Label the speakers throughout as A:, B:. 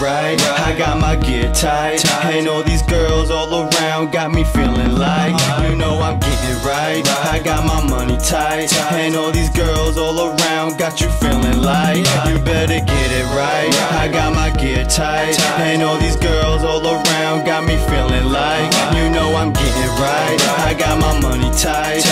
A: right. I got my gear tight, and all these girls all around got me feeling like you know I'm getting right. I got my money tight, and all these girls all around got you feeling like you better get it right. I got my gear tight, and all these girls all around got me feeling like you know I'm getting right. I got my money tight,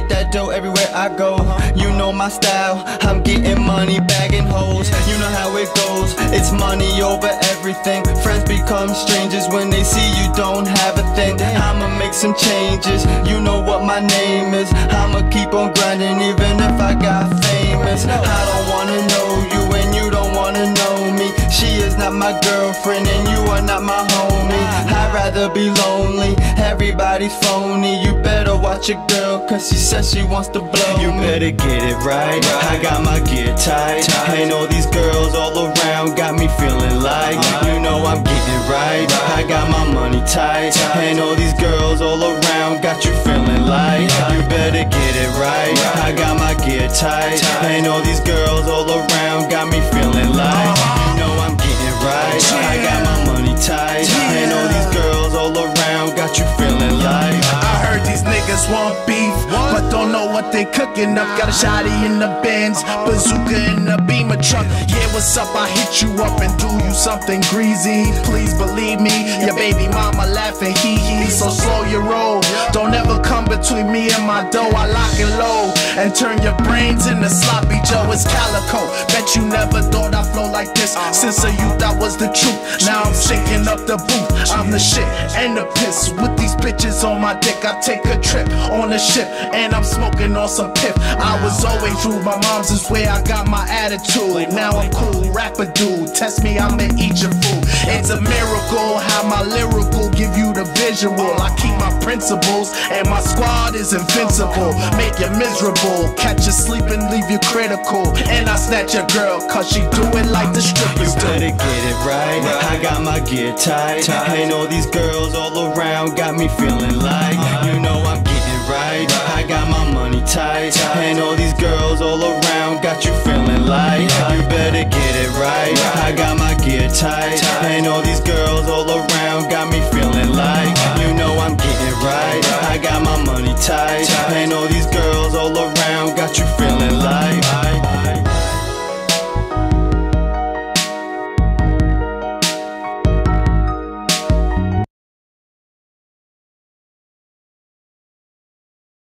A: get that dough everywhere I go. You know my style, I'm getting money, bagging hoes. You know how it goes, it's money over everything. Friends become strangers when they see you don't have a thing. I'ma make some changes, you know what my name is. I'ma keep on grinding even if I got famous. I don't wanna know you and you don't wanna know me. She is not my girlfriend and you are not my homie. I'd rather be lonely, everybody's phony. You better watch your girl, cause she says she wants to blow. You better get it right. I got my gear tight, and all these girls all around got me feeling like you know I'm getting right. I got my money tight, and all these girls all around got you feeling like you better get it right. I got my gear tight, and all these girls all around got me feeling like you know I'm getting right. I got my
B: niggas want beef, but don't know what they cooking up. Got a shotty in the Benz, bazooka in the Beamer truck. Yeah, what's up? I hit you up and do you something greasy. Please believe me, your baby mama laughing hee hee. So slow your roll. Don't ever come between me and my dough. I lock it low and turn your brains into sloppy Joe. It's calico. Bet you never like this. Uh-huh. Since a youth, that was the truth. Now I'm shaking up the booth. I'm the shit and the piss with these bitches on my dick. I take a trip on a ship and I'm smoking on some pip. I was uh-huh. always rude, my mom's is where I got my attitude. Now I'm cool, rapper dude. Test me, I'ma eat your food. It's a miracle how my lyrical give you the visual. I keep my principles and my squad is invincible. Make you miserable, catch you sleeping, leave you critical. And I snatch your girl, cause she do it like the strippers
A: You
B: do.
A: better get it right. I got my gear tight, and all these girls all around got me feeling like uh-huh. you know I'm getting right. I got my money tight, and all these girls all around got you feeling like you better get it right. I got my gear tight, and all these girls all around got me feeling like uh-huh. you know I'm getting right. I got my money tight,